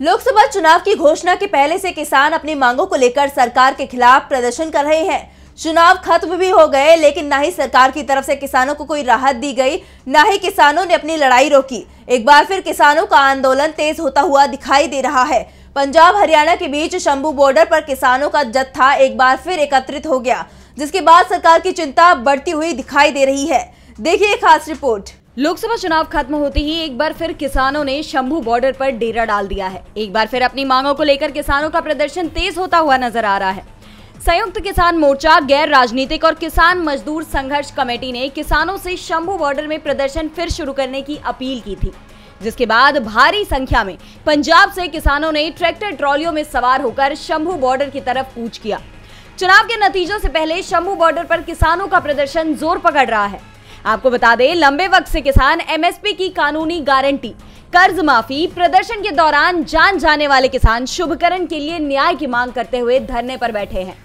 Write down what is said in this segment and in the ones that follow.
लोकसभा चुनाव की घोषणा के पहले से किसान अपनी मांगों को लेकर सरकार के खिलाफ प्रदर्शन कर रहे हैं। चुनाव खत्म भी हो गए, लेकिन ना ही सरकार की तरफ़ से किसानों को कोई राहत दी गई, ना ही किसानों ने अपनी लड़ाई रोकी। एक बार फिर किसानों का आंदोलन तेज होता हुआ दिखाई दे रहा है। पंजाब हरियाणा के बीच शंभू बॉर्डर पर किसानों का जत्था एक बार फिर एकत्रित हो गया, जिसके बाद सरकार की चिंता बढ़ती हुई दिखाई दे रही है। देखिए खास रिपोर्ट। लोकसभा चुनाव खत्म होते ही एक बार फिर किसानों ने शंभू बॉर्डर पर डेरा डाल दिया है। एक बार फिर अपनी मांगों को लेकर किसानों का प्रदर्शन तेज होता हुआ नज़र आ रहा है। संयुक्त किसान मोर्चा, गैर राजनीतिक और किसान मजदूर संघर्ष कमेटी ने किसानों से शंभू बॉर्डर में प्रदर्शन फिर शुरू करने की अपील की थी, जिसके बाद भारी संख्या में पंजाब से किसानों ने ट्रैक्टर ट्रॉलियों में सवार होकर शंभू बॉर्डर की तरफ़ कूच किया। चुनाव के नतीजों से पहले शंभू बॉर्डर पर किसानों का प्रदर्शन ज़ोर पकड़ रहा है। आपको बता दें, लंबे वक्त से किसान एमएसपी की कानूनी गारंटी, कर्ज माफ़ी, प्रदर्शन के दौरान जान जाने वाले किसान शुभकरण के लिए न्याय की मांग करते हुए धरने पर बैठे हैं।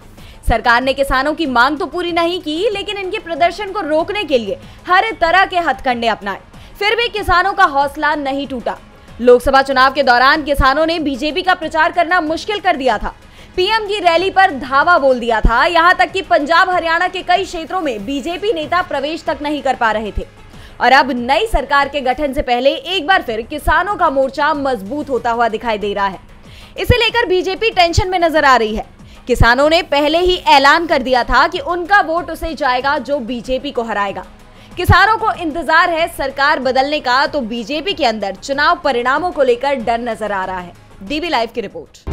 सरकार ने किसानों की मांग तो पूरी नहीं की, लेकिन इनके प्रदर्शन को रोकने के लिए हर तरह के हथकंडे अपनाए। फिर भी किसानों का हौसला नहीं टूटा। लोकसभा चुनाव के दौरान किसानों ने बीजेपी का प्रचार करना मुश्किल कर दिया था। पीएम की रैली पर धावा बोल दिया था। यहाँ तक कि पंजाब, हरियाणा के कई क्षेत्रों में बीजेपी नेता प्रवेश तक नहीं कर पा रहे थे। और अब नई सरकार के गठन से पहले एक बार फिर किसानों का मोर्चा मज़बूत होता हुआ दिखाई दे रहा है। इसे लेकर बीजेपी टेंशन में नज़र आ रही है। किसानों ने पहले ही ऐलान कर दिया था कि उनका वोट उसे जाएगा जो बीजेपी को हराएगा। किसानों को इंतज़ार है सरकार बदलने का तो बीजेपी के अंदर चुनाव परिणामों को लेकर डर नज़र आ रहा है। डीबी लाइव की रिपोर्ट।